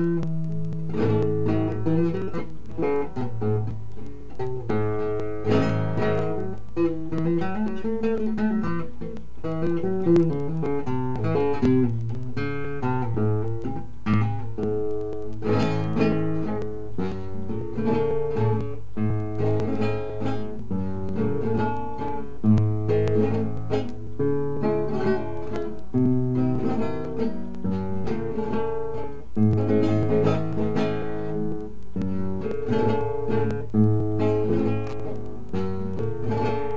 Mm-hmm.